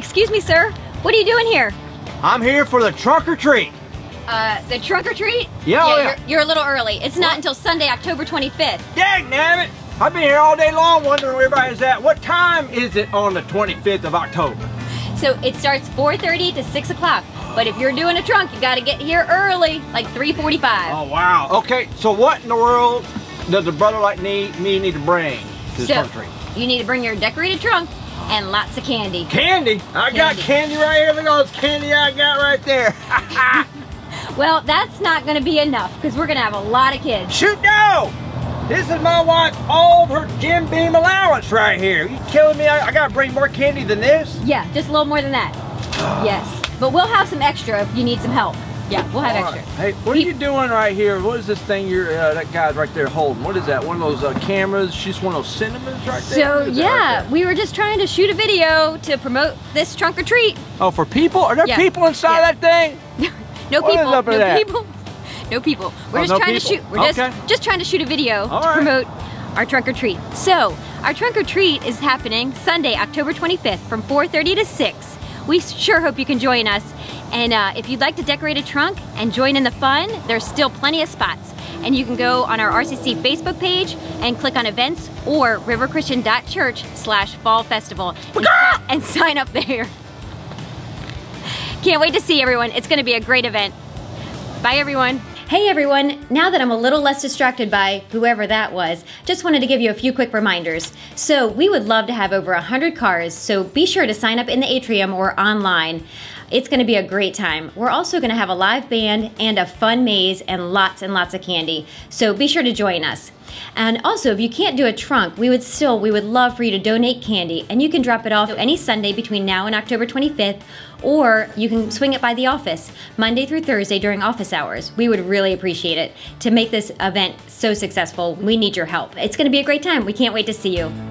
excuse me, sir. What are you doing here? I'm here for the trunk or treat. Uh, the trunk or treat? Yeah, oh, yeah. You're, you're, a little early. It's not until Sunday, October 25th. Dang, damn it! I've been here all day long wondering where everybody's at. What time is it on the 25th of October? So it starts 4.30 to 6 o'clock. But if you're doing a trunk, you gotta get here early, like 3.45. Oh, wow. Okay, so what in the world does a brother like me, me need to bring to the so, trunk treat? You need to bring your decorated trunk and lots of candy. Candy? I candy. got candy right here. Look at all this candy I got right there. well, that's not gonna be enough because we're gonna have a lot of kids. Shoot, no! This is my wife, all of her Jim Beam allowance right here. You killing me? I, I gotta bring more candy than this? Yeah, just a little more than that. yes. But we'll have some extra if you need some help. Yeah, we'll have extra. Hey, what are you doing right here? What is this thing you're, uh, that guy's right there holding? What is that? One of those uh, cameras? She's one of those cinemas right there? So, yeah, right we were just trying to shoot a video to promote this trunk or treat. Oh, for people? Are there yeah. people inside yeah. that thing? no what people. no that? people. No people. We're oh, just no trying people. to shoot. We're okay. just just trying to shoot a video All to right. promote our trunk or treat. So, our trunk or treat is happening Sunday, October 25th from 4:30 to 6. We sure hope you can join us. And uh, if you'd like to decorate a trunk and join in the fun, there's still plenty of spots. And you can go on our RCC Facebook page and click on events or riverchristian.church slash fall festival and, and sign up there. Can't wait to see everyone. It's gonna be a great event. Bye everyone. Hey everyone, now that I'm a little less distracted by whoever that was, just wanted to give you a few quick reminders. So we would love to have over 100 cars, so be sure to sign up in the atrium or online. It's going to be a great time. We're also going to have a live band and a fun maze and lots and lots of candy. So be sure to join us. And also, if you can't do a trunk, we would still, we would love for you to donate candy and you can drop it off any Sunday between now and October 25th or you can swing it by the office Monday through Thursday during office hours. We would really appreciate it. To make this event so successful, we need your help. It's going to be a great time. We can't wait to see you.